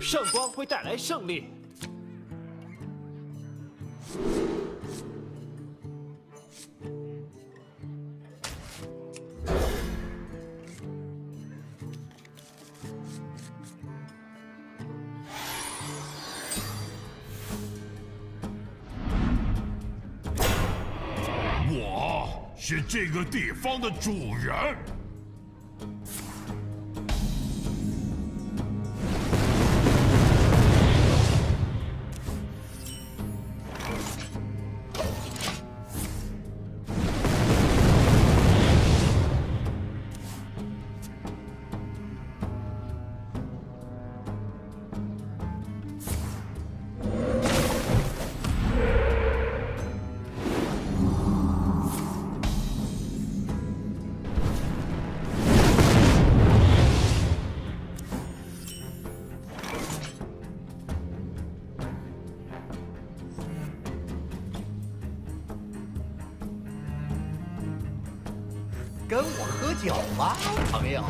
圣光会带来胜利。我是这个地方的主人。喝酒吧，朋友。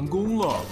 成功了。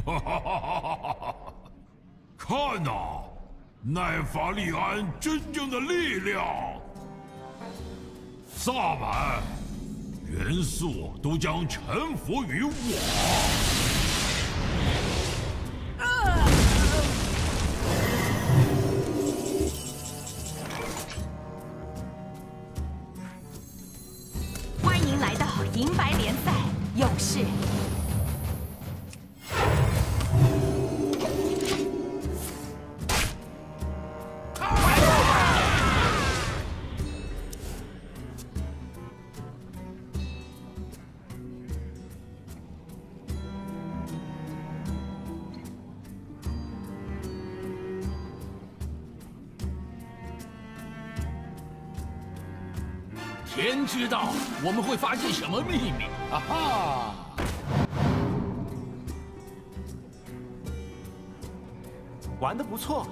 看呐、奈法利安真正的力量！萨满元素都将臣服于我。欢迎来到银白联赛，勇士。天知道我们会发现什么秘密！啊哈！玩的不错。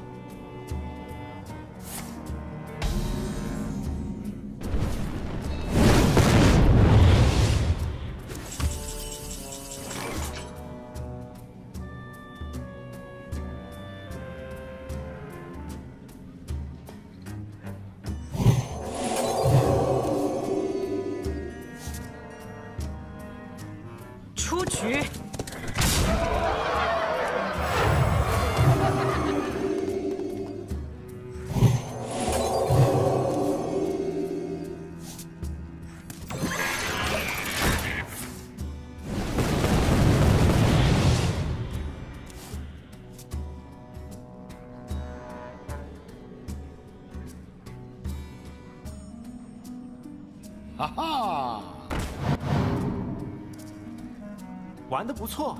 啊哈！玩的不错。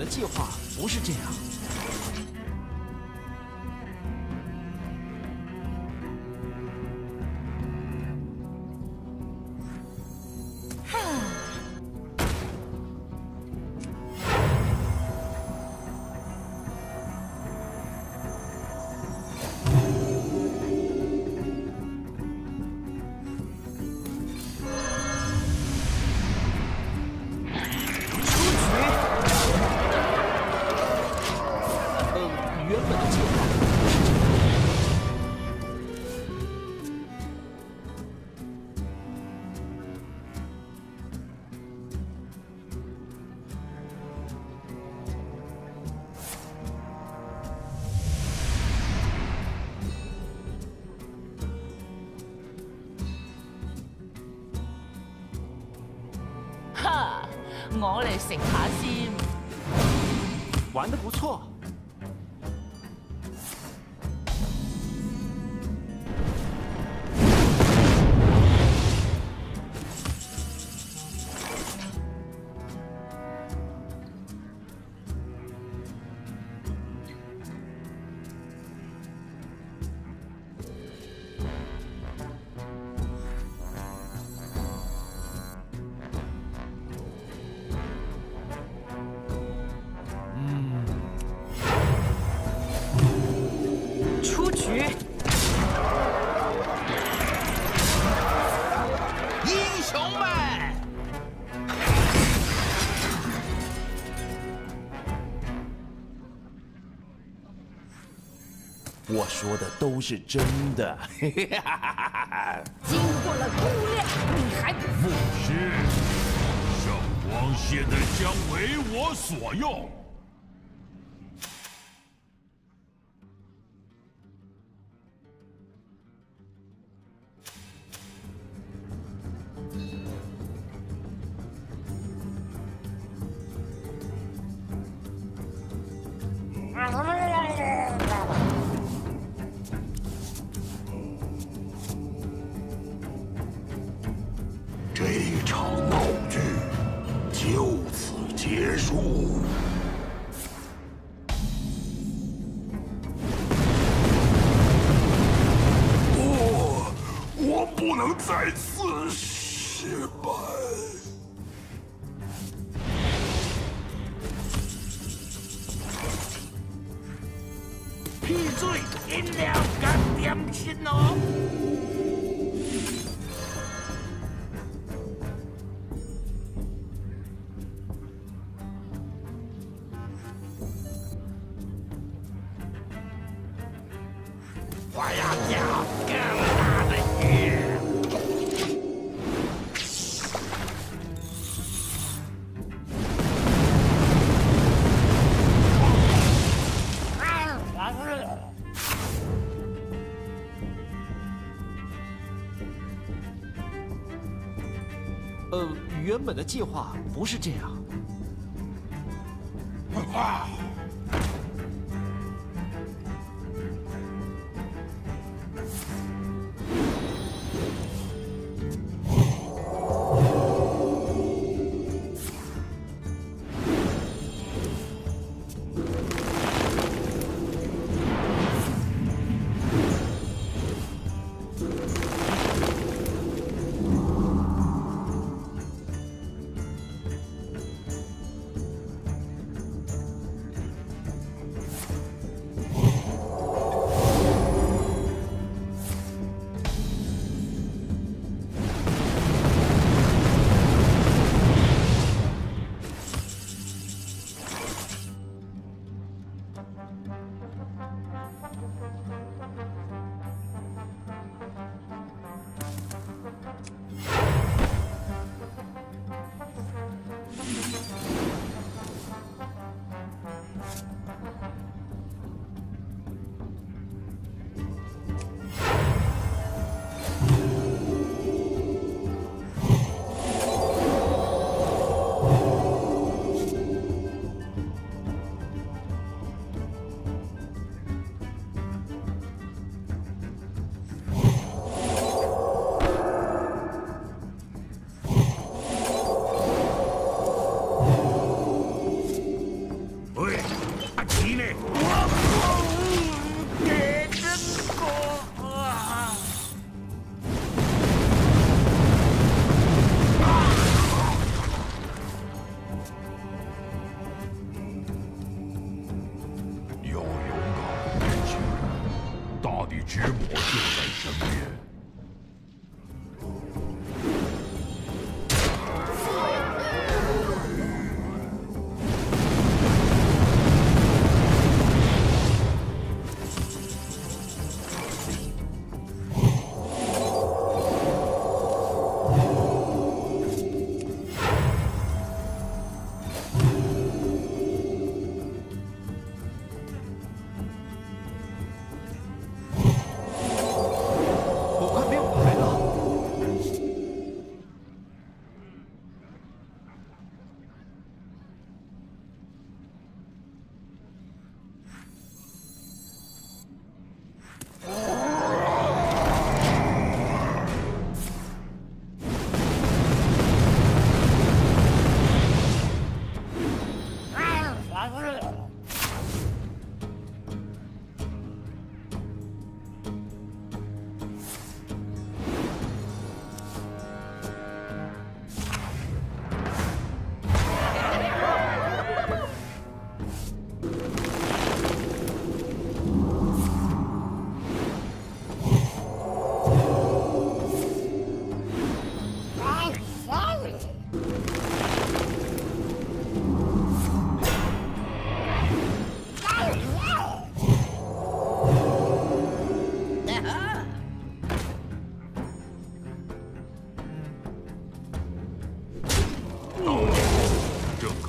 我的计划不是这样。我嚟食下先。玩得不错。英雄们，我说的都是真的。经过了估量，你还不不是，圣光现在将为我所用。不能再次失败。闭嘴饮料干点心哦。本的计划不是这样。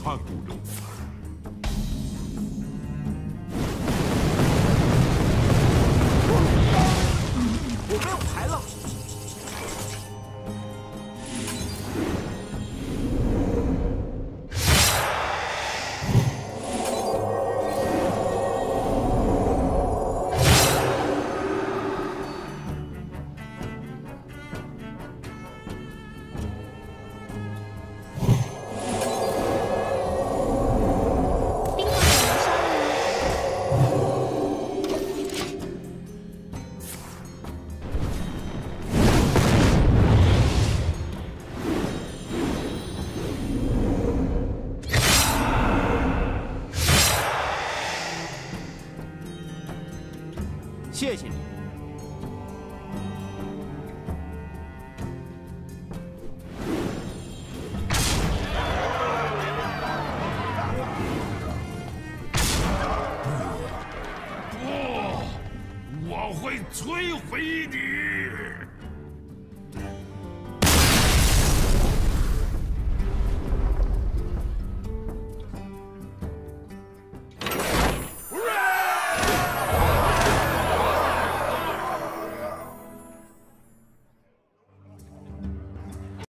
看顾着我摧毁你。